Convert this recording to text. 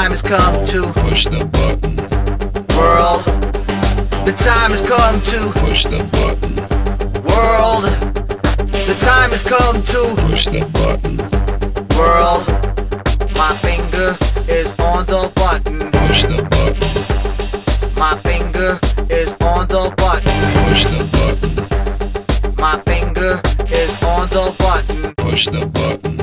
time has come to push the button. World, the time has come to push the button. World, the time has come to push the button. World, my finger is on the button. Push the button. My finger is on the button. Push the button. My finger is on the button. Push the button.